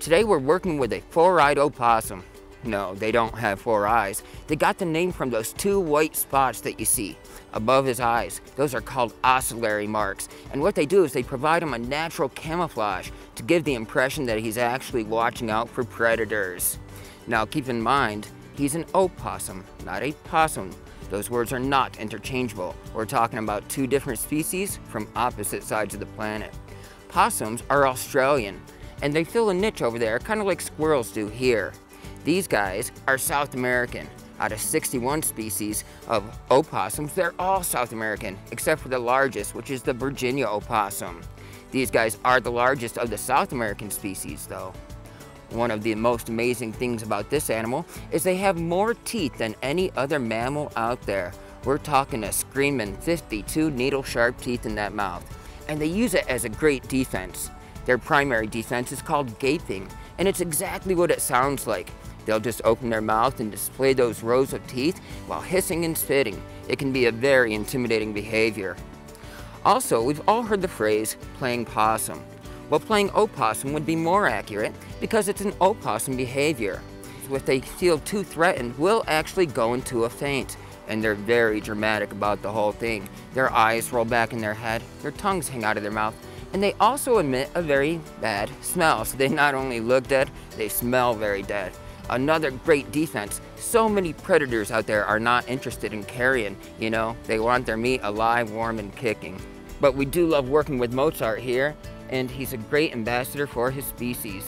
Today we're working with a four-eyed opossum. No, they don't have four eyes. They got the name from those two white spots that you see above his eyes. Those are called ocellary marks. And what they do is they provide him a natural camouflage to give the impression that he's actually watching out for predators. Now keep in mind, he's an opossum, not a possum. Those words are not interchangeable. We're talking about two different species from opposite sides of the planet. Possums are Australian, and they fill a niche over there, kind of like squirrels do here. These guys are South American. Out of 61 species of opossums, they're all South American, except for the largest, which is the Virginia opossum. These guys are the largest of the South American species, though. One of the most amazing things about this animal is they have more teeth than any other mammal out there. We're talking a screaming 52 needle sharp teeth in that mouth. And they use it as a great defense. Their primary defense is called gaping, and it's exactly what it sounds like. They'll just open their mouth and display those rows of teeth while hissing and spitting. It can be a very intimidating behavior. Also, we've all heard the phrase playing possum. Well, playing opossum would be more accurate because it's an opossum behavior. If they feel too threatened, will actually go into a faint. And they're very dramatic about the whole thing. Their eyes roll back in their head, their tongues hang out of their mouth, and they also emit a very bad smell. So they not only look dead, they smell very dead. Another great defense. So many predators out there are not interested in carrion, you know? They want their meat alive, warm, and kicking. But we do love working with Mozart here, and he's a great ambassador for his species.